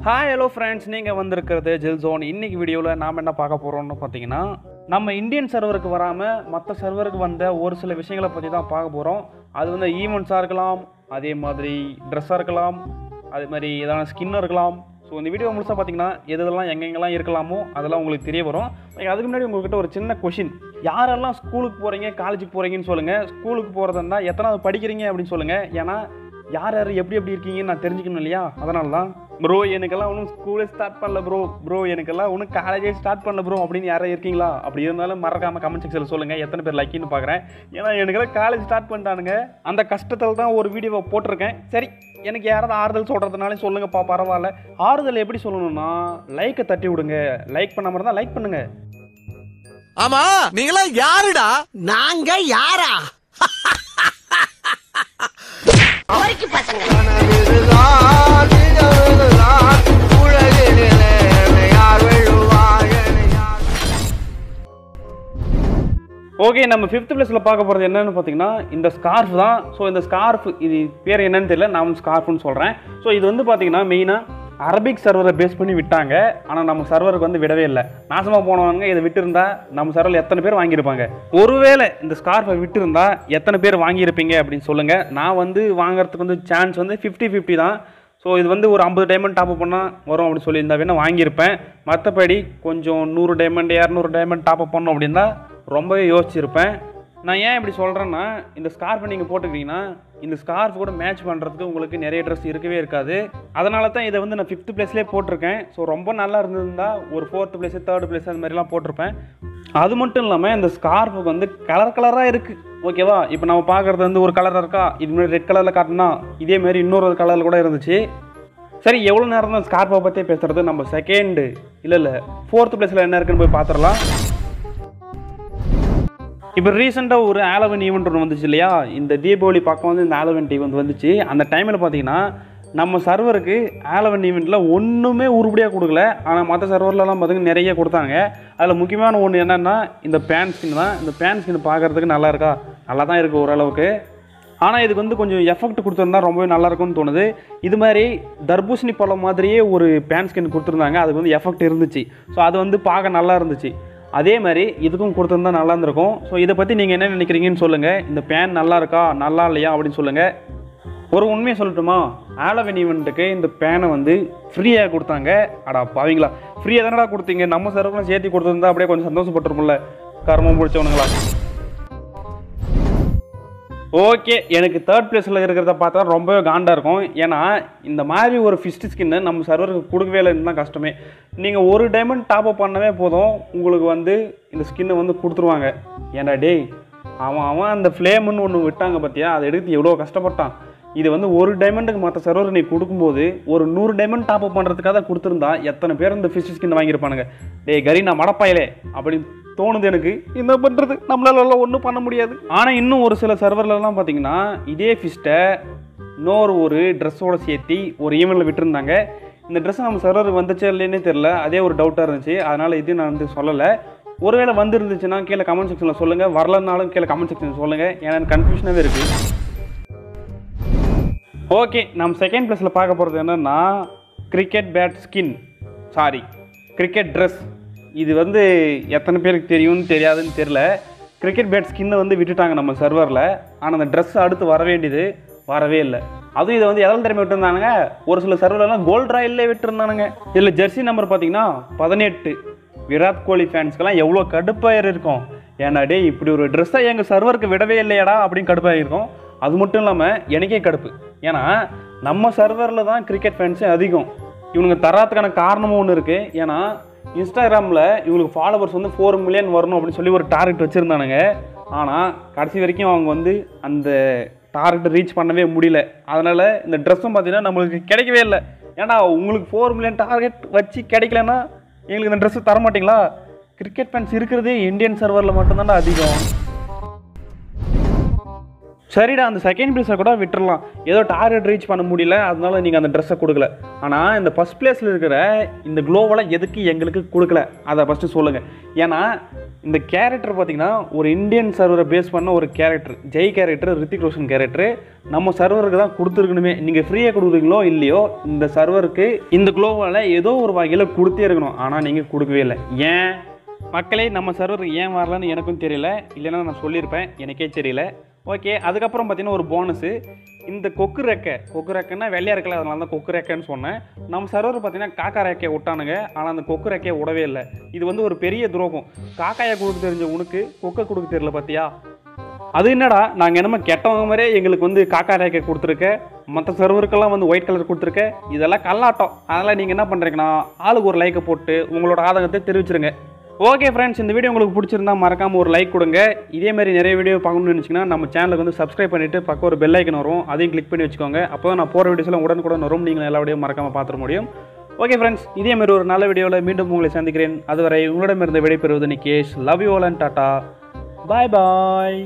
Hi hello friends நீங்கள் வந்திருக்கிறது gel zone இன்னைக்கு வீடியோவில் நாம் என்ன பார்க்க போகிறோம்னு பார்த்தீங்கன்னா நம்ம இந்தியன் சர்வருக்கு வராமல் மற்ற சர்வருக்கு வந்த ஒரு சில விஷயங்களை பற்றி தான் பார்க்க போகிறோம் அது வந்து ஈவெண்ட்ஸாக இருக்கலாம் அதே மாதிரி ட்ரெஸ்ஸாக இருக்கலாம் அதே மாதிரி ஏதாவது ஸ்கின்னாக இருக்கலாம். ஸோ இந்த வீடியோ முழுசாக பார்த்தீங்கன்னா எது எதெல்லாம் எங்கெங்கெல்லாம் இருக்கலாமோ அதெல்லாம் உங்களுக்கு தெரிய வரும். அதுக்கு முன்னாடி உங்கள்கிட்ட ஒரு சின்ன கொஷின் யாரெல்லாம் ஸ்கூலுக்கு போகிறீங்க காலேஜுக்கு போகிறீங்கன்னு சொல்லுங்கள் ஸ்கூலுக்கு போகிறதுனா எத்தனாவது படிக்கிறீங்க அப்படின்னு சொல்லுங்கள் ஏன்னா யார் யார் எப்படி எப்படி இருக்கீங்கன்னு நான் தெரிஞ்சுக்கணும் இல்லையா? அதனால தான் ப்ரோ எனக்கெல்லாம் ஒன்றும் ஸ்கூலே ஸ்டார்ட் பண்ணல ப்ரோ ப்ரோ எனக்கெல்லாம் ஒன்றும் காலேஜே ஸ்டார்ட் பண்ணல ப்ரோ அப்படின்னு யாரும் இருக்கீங்களா? அப்படி இருந்தாலும் மறக்காம கமெண்ட் செக்ஷனில் சொல்லுங்கள் எத்தனை பேர் லைக்கின்னு பார்க்குறேன் ஏன்னா எனக்கெல்லாம் காலேஜ் ஸ்டார்ட் பண்ணிட்டானுங்க. அந்த கஷ்டத்தில் தான் ஒரு வீடியோவை போட்டிருக்கேன். சரி எனக்கு யாராவது ஆறுதல் சொல்கிறதுனாலே சொல்லுங்கப்பா பரவாயில்ல. ஆறுதல் எப்படி சொல்லணும்னா லைக்கை தட்டி விடுங்க. லைக் பண்ணாம இருந்தால் லைக் பண்ணுங்க. ஆமா நீங்களா யாருடா? நாங்க யாரா? ஓகே நம்ம ஃபிஃப்த் பிளேஸில் பார்க்க போகிறது என்னன்னு பார்த்தீங்கன்னா இந்த ஸ்கார்ஃப் தான். ஸோ இந்த ஸ்கார்ஃப் இது பேர் என்னன்னு தெரியல நான் ஸ்கார்ஃப்னு சொல்கிறேன் ஸோ இது வந்து பார்த்தீங்கன்னா மெயினாக அரபிக் சர்வரை பேஸ் பண்ணி விட்டாங்க. ஆனால் நம்ம சர்வருக்கு வந்து விடவே இல்லை. நாசமாக போனவங்க இதை விட்டுருந்தா நம்ம சர்வரில் எத்தனை பேர் வாங்கியிருப்பாங்க? ஒருவேளை இந்த ஸ்கார்ஃபை விட்டுருந்தா எத்தனை பேர் வாங்கியிருப்பீங்க அப்படின்னு சொல்லுங்கள் நான் வந்து வாங்குறதுக்கு வந்து சான்ஸ் வந்து ஃபிஃப்டி ஃபிஃப்டி தான். ஸோ இது வந்து ஒரு ஐம்பது டைமண்ட் டாப் பண்ணால் வரும் அப்படின்னு சொல்லியிருந்தா வேணால் வாங்கியிருப்பேன். மற்றபடி கொஞ்சம் நூறு டைமண்ட் இரநூறு டைமண்ட் டாப் அப் பண்ணோம் அப்படின்னா ரொம்பவே யோசிச்சிருப்பேன். நான் ஏன் இப்படி சொல்கிறேன்னா இந்த ஸ்கார்ஃபை நீங்கள் போட்டுக்கிட்டிங்கன்னா இந்த ஸ்கார்ஃப் கூட மேட்ச் பண்ணுறதுக்கு உங்களுக்கு நிறைய ட்ரெஸ் இருக்கவே இருக்காது. அதனால தான் இதை வந்து நான் ஃபிஃப்த் பிளேஸ்லேயே போட்டிருக்கேன். ஸோ ரொம்ப நல்லா இருந்திருந்தா ஒரு ஃபோர்த் ப்ளேஸு தேர்ட் ப்ளேஸ் அந்த மாதிரிலாம் போட்டிருப்பேன். அது மட்டும் இல்லாமல் இந்த ஸ்கார்ஃபுக்கு வந்து கலர் கலராக இருக்குது ஓகேவா இப்போ நம்ம பார்க்குறது வந்து ஒரு கலராக இருக்கா? இது மாதிரி ரெட் கலரில் காட்டினா இதேமாரி இன்னொரு கலரில் கூட இருந்துச்சு. சரி எவ்வளோ நேரம் தான் ஸ்கார்ஃபை பற்றி பேசுகிறது நம்ம செகண்டு இல்லை இல்லை ஃபோர்த்து ப்ளேஸில் என்ன இருக்குன்னு போய் பார்த்துடலாம். இப்போ ரீசெண்டாக ஒரு ஆலவன் ஈவெண்ட் ஒன்று வந்துச்சு இல்லையா? இந்த தீபாவளி பக்கம் வந்து இந்த ஆலவன் ஈவெண்ட் வந்துச்சு. அந்த டைமில் பார்த்தீங்கன்னா நம்ம சர்வருக்கு ஆலவன் ஈவெண்ட்டில் ஒன்றுமே உருப்படியாக கொடுக்கல. ஆனால் மற்ற சர்வர்லலாம் பார்த்தீங்கன்னா நிறைய கொடுத்தாங்க. அதில் முக்கியமான ஒன்று என்னென்னா இந்த பேன் ஸ்கின் தான். இந்த பேன் ஸ்கின் பார்க்குறதுக்கு நல்லா இருக்கா? நல்லா தான் இருக்குது ஓரளவுக்கு. ஆனால் இதுக்கு வந்து கொஞ்சம் எஃபெக்ட் கொடுத்துருந்தா ரொம்பவே நல்லாயிருக்கும்னு தோணுது. இது மாதிரி தர்பூசணி பழம் மாதிரியே ஒரு பேன் ஸ்கின் கொடுத்துருந்தாங்க. அதுக்கு வந்து எஃபெக்ட் இருந்துச்சு. ஸோ அது வந்து பார்க்க நல்லா இருந்துச்சு. அதே மாதிரி இதுக்கும் கொடுத்துருந்தா நல்லா இருந்திருக்கும். ஸோ இதை பற்றி நீங்கள் என்ன நினைக்கிறீங்கன்னு சொல்லுங்கள் இந்த பேன் நல்லா இருக்கா? நல்லா இல்லையா? அப்படின்னு சொல்லுங்கள் ஒரு உண்மையை சொல்லட்டுமா? ஆலவன் ஈவெண்ட்டுக்கு இந்த பேனை வந்து ஃப்ரீயாக கொடுத்தாங்க. அடா பாவீங்களா? ஃப்ரீயாக தானடா கொடுத்தீங்க. நம்ம சர்வெலாம் சேர்த்து கொடுத்துருந்தா அப்படியே கொஞ்சம் சந்தோஷப்பட்டுருமுல்ல கர்மம் பிடிச்சவனுங்களா? ஓகே எனக்கு தேர்ட் பிளேஸில் இருக்கிறத பார்த்தா ரொம்பவே காண்டாக இருக்கும். ஏன்னா இந்த மாதிரி ஒரு ஃபிஸ்ட் ஸ்கின்னு நம்ம சர்வருக்கு கொடுக்கவே இல்லைன்னு தான் கஷ்டமே. நீங்கள் ஒரு டைமண்ட் டாப் அப் பண்ணவே போதும் உங்களுக்கு வந்து இந்த ஸ்கின்னை வந்து கொடுத்துருவாங்க. ஏன்டா டேய் அவன் அவன் அந்த ஃப்ளேமுன்னு ஒன்று விட்டாங்க பார்த்தியா அதை எடுத்து எவ்வளோ கஷ்டப்பட்டான். இது வந்து ஒரு டைமண்டுக்கு மற்ற சர்வர் நீ கொடுக்கும்போது ஒரு நூறு டைமண்ட் டாப் அப் பண்ணுறதுக்காக தான் கொடுத்துருந்தா எத்தனை பேர் இந்த ஃபிஷ் ஸ்கின் வாங்கியிருப்பானுங்க. டேய் கரி நான் மடப்பாயிலே அப்படின்னு தோணுது எனக்கு. என்ன பண்ணுறது நம்மளால ஒன்றும் பண்ண முடியாது. ஆனால் இன்னும் ஒரு சில சர்வர்லலாம் பார்த்தீங்கன்னா இதே ஃபிஷ்ட்டை இன்னொரு ஒரு ட்ரெஸ்ஸோட சேர்த்து ஒரு ஈமெயிலில் விட்டுருந்தாங்க. இந்த ட்ரெஸ் நம்ம சர்வர் வந்துச்சா இல்லைன்னே தெரில அதே ஒரு டவுட்டாக இருந்துச்சு. அதனால் இது நான் வந்து சொல்லலை. ஒருவேளை வந்துருந்துச்சுன்னா கீழே கமெண்ட் செக்ஷனில் சொல்லுங்கள் வரலனாலும் கீழே கமெண்ட் செக்ஷனில் சொல்லுங்கள் ஏன்னா எனக்கு கன்ஃபியூஷனாகவே இருக்குது ஓகே நம்ம செகண்ட் ப்ளஸில் பார்க்க போகிறது என்னென்னா cricket bat skin sorry cricket dress இது வந்து எத்தனை பேருக்கு தெரியும்னு தெரியாதுன்னு தெரில கிரிக்கெட் பேட் ஸ்கின்னை வந்து விட்டுட்டாங்க நம்ம சர்வரில் ஆனால் அந்த ட்ரெஸ் அடுத்து வர வேண்டியது வரவே இல்லை. அதுவும் இதை வந்து எதாவது திறமை விட்டுருந்தானுங்க? ஒரு சில சர்வர்லாம் கோல்ட் ராயிலே விட்டுருந்தானுங்க. இதில் ஜெர்சி நம்பர் பார்த்தீங்கன்னா பதினெட்டு. விராட் கோலி ஃபேன்ஸ்க்கெல்லாம் எவ்வளோ கடுப்பாயிரம் இருக்கும். ஏன்னா டேய் இப்படி ஒரு ட்ரெஸ்ஸை எங்கள் சர்வருக்கு விடவே இல்லையாடா அப்படின்னு கடுப்பாயிருக்கும். அது மட்டும் இல்லாமல் எனக்கே கடுப்பு. ஏன்னா நம்ம சர்வரில் தான் கிரிக்கெட் ஃபேன்ஸே அதிகம். இவனுங்க தராதுக்கான காரணமும் ஒன்று இருக்குது ஏன்னா இன்ஸ்டாகிராமில் இவங்களுக்கு ஃபாலோவர்ஸ் வந்து ஃபோர் மில்லியன் வரணும் அப்படின்னு சொல்லி ஒரு டார்கெட் வச்சுருந்தானுங்க. ஆனால் கடைசி வரைக்கும் அவங்க வந்து அந்த டார்கெட்டை ரீச் பண்ணவே முடியல. அதனால் இந்த ட்ரெஸ்ஸும் பார்த்தீங்கன்னா நம்மளுக்கு கிடைக்கவே இல்லை. ஏன்னா உங்களுக்கு ஃபோர் மில்லியன் டார்கெட் வச்சு கிடைக்கலன்னா எங்களுக்கு இந்த ட்ரெஸ்ஸு தர மாட்டிங்களா கிரிக்கெட் ஃபேன்ஸ் இருக்கிறதே இந்தியன் சர்வரில் மட்டும்தான்டா அதிகம். சரிடா அந்த செகண்ட் ப்ளேஸை கூட விட்டுடலாம் ஏதோ டார்கெட் ரீச் பண்ண முடியல அதனால நீங்கள் அந்த ட்ரெஸ்ஸை கொடுக்கல. ஆனால் இந்த ஃபஸ்ட் பிளேஸில் இருக்கிற இந்த க்ளோவெல்லாம் எதுக்கு எங்களுக்கு கொடுக்கல? அதை ஃபஸ்ட்டு சொல்லுங்கள் ஏன்னா இந்த கேரக்டர் பார்த்தீங்கன்னா ஒரு இந்தியன் சர்வரை பேஸ் பண்ண ஒரு character Jai character Hrithik Roshan character நம்ம சர்வருக்கு தான் கொடுத்துருக்கணுமே. நீங்கள் ஃப்ரீயாக கொடுக்குறீங்களோ இல்லையோ இந்த சர்வருக்கு இந்த க்ளோவால் ஏதோ ஒரு வகையில் கொடுத்தே இருக்கணும். ஆனால் நீங்கள் கொடுக்கவே இல்லை. ஏன்? மக்களே நம்ம சர்வர் ஏன் வரலன்னு எனக்கும் தெரியல. இல்லைன்னா நான் சொல்லியிருப்பேன். எனக்கே தெரியல. ஓகே அதுக்கப்புறம் பார்த்தீங்கன்னா ஒரு போனஸு இந்த கொக்கு ரெக்கை கொக்கு ரெக்கைன்னா வெள்ளையாக இருக்கல அதனால தான் கொக்கு ரெக்கைன்னு சொன்னேன். நம்ம சர்வர் பார்த்தீங்கன்னா காக்கா ரெக்கையை விட்டானுங்க. ஆனால் அந்த கொக்கு ரெக்கையை விடவே இல்லை. இது வந்து ஒரு பெரிய துரோகம். காக்காயை கொடுக்க தெரிஞ்ச உனக்கு கொக்கை கொடுக்க தெரியல பார்த்தியா அது என்னடா நாங்கள் என்னமோ கெட்டவங்க மாதிரியே எங்களுக்கு வந்து காக்கா ரேக்கை கொடுத்துருக்க. மற்ற சர்வருக்கெல்லாம் வந்து ஒயிட் கலர் கொடுத்துருக்க. இதெல்லாம் கல்லாட்டம். அதனால் நீங்கள் என்ன பண்ணுறீங்கன்னா ஆளுக்கு ஒரு லைக்கை போட்டு உங்களோட ஆதங்கத்தை தெரிவிச்சிருங்க. ஓகே ஃப்ரெண்ட்ஸ் இந்த வீடியோ உங்களுக்கு பிடிச்சிருந்தா மறக்காமல் ஒரு லைக் கொடுங்க. இதேமாதிரி நிறைய வீடியோ பார்க்கணும்னு நினச்சிங்கன்னா நம்ம சேனலுக்கு வந்து சப்ஸ்கிரைப் பண்ணிவிட்டு பக்கம் ஒரு பெல் ஐக்கன் வரும். அதையும் கிளிக் பண்ணி வச்சுக்கோங்க. அப்போ தான் நான் போகிற வீடியோஸ்லாம் உடனுக்குடன் வரும். நீங்கள் எல்லா வீடியோ மறக்காமல் பார்த்துட முடியும். ஓகே ஃப்ரெண்ட்ஸ் இதேமாதிரி ஒரு நல்ல வீடியோவில் மீண்டும் உங்களை சந்திக்கிறேன். அதுவரை உங்களிடமிருந்து விடைபெறுவது Nikesh love you all and tata bye bye